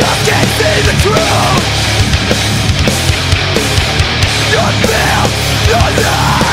just can't see the truth Not built not lies.